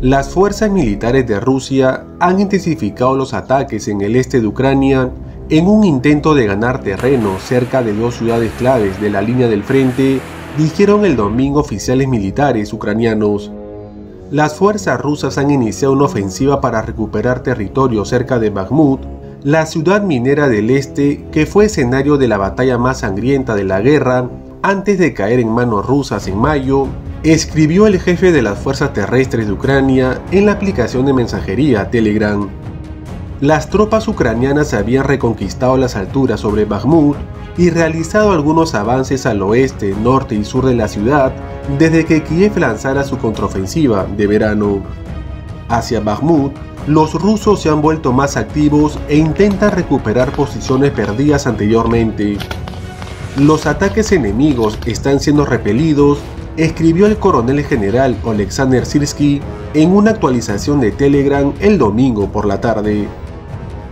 las fuerzas militares de Rusia han intensificado los ataques en el este de Ucrania en un intento de ganar terreno cerca de dos ciudades claves de la línea del frente, dijeron el domingo oficiales militares ucranianos. Las fuerzas rusas han iniciado una ofensiva para recuperar territorio cerca de Bakhmut, la ciudad minera del este que fue escenario de la batalla más sangrienta de la guerra antes de caer en manos rusas en mayo escribió el jefe de las fuerzas terrestres de Ucrania en la aplicación de mensajería Telegram. Las tropas ucranianas habían reconquistado las alturas sobre Bakhmut y realizado algunos avances al oeste, norte y sur de la ciudad desde que Kiev lanzara su contraofensiva de verano. Hacia Bakhmut, los rusos se han vuelto más activos e intentan recuperar posiciones perdidas anteriormente. Los ataques enemigos están siendo repelidos escribió el coronel general Alexander Sirsky en una actualización de Telegram el domingo por la tarde.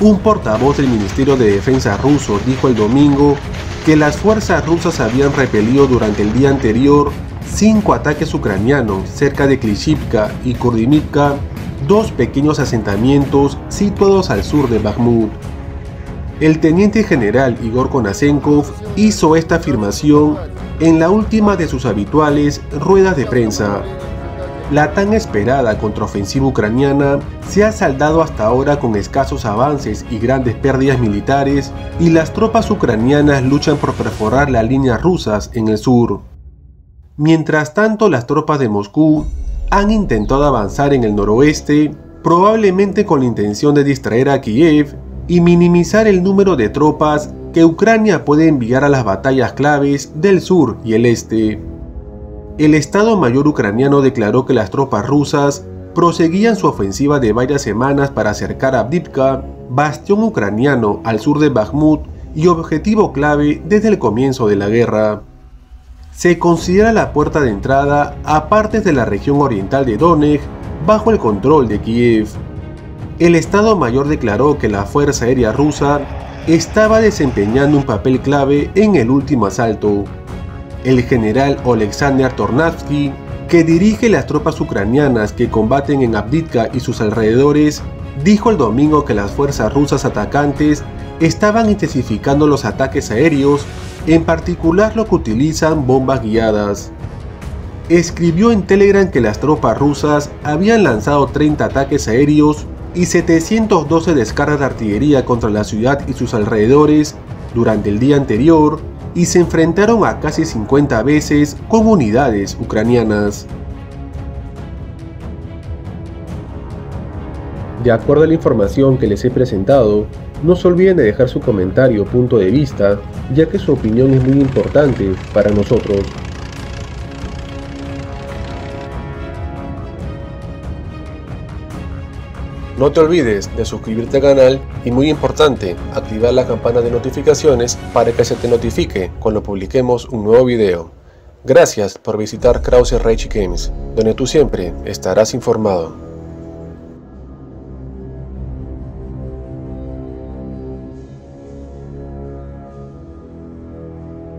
Un portavoz del Ministerio de Defensa ruso dijo el domingo que las fuerzas rusas habían repelido durante el día anterior cinco ataques ucranianos cerca de Klishivka y Kurdimivka, dos pequeños asentamientos situados al sur de Bakhmut. El teniente general Igor Konasenkov hizo esta afirmación en la última de sus habituales ruedas de prensa. La tan esperada contraofensiva ucraniana se ha saldado hasta ahora con escasos avances y grandes pérdidas militares y las tropas ucranianas luchan por perforar las líneas rusas en el sur. Mientras tanto, las tropas de Moscú han intentado avanzar en el noroeste, probablemente con la intención de distraer a Kiev y minimizar el número de tropas que Ucrania puede enviar a las batallas claves del sur y el este. El Estado Mayor ucraniano declaró que las tropas rusas proseguían su ofensiva de varias semanas para acercar a Abdivka, bastión ucraniano al sur de Bakhmut y objetivo clave desde el comienzo de la guerra. Se considera la puerta de entrada a partes de la región oriental de Donetsk bajo el control de Kiev. El Estado Mayor declaró que la Fuerza Aérea Rusa estaba desempeñando un papel clave en el último asalto. El general Alexander Tornavsky, que dirige las tropas ucranianas que combaten en Abditka y sus alrededores, dijo el domingo que las fuerzas rusas atacantes estaban intensificando los ataques aéreos, en particular lo que utilizan bombas guiadas. Escribió en Telegram que las tropas rusas habían lanzado 30 ataques aéreos y 712 descargas de artillería contra la ciudad y sus alrededores durante el día anterior y se enfrentaron a casi 50 veces con unidades ucranianas. De acuerdo a la información que les he presentado, no se olviden de dejar su comentario o punto de vista, ya que su opinión es muy importante para nosotros. No te olvides de suscribirte al canal y muy importante, activar la campana de notificaciones para que se te notifique cuando publiquemos un nuevo video. Gracias por visitar Krause Rage Games, donde tú siempre estarás informado.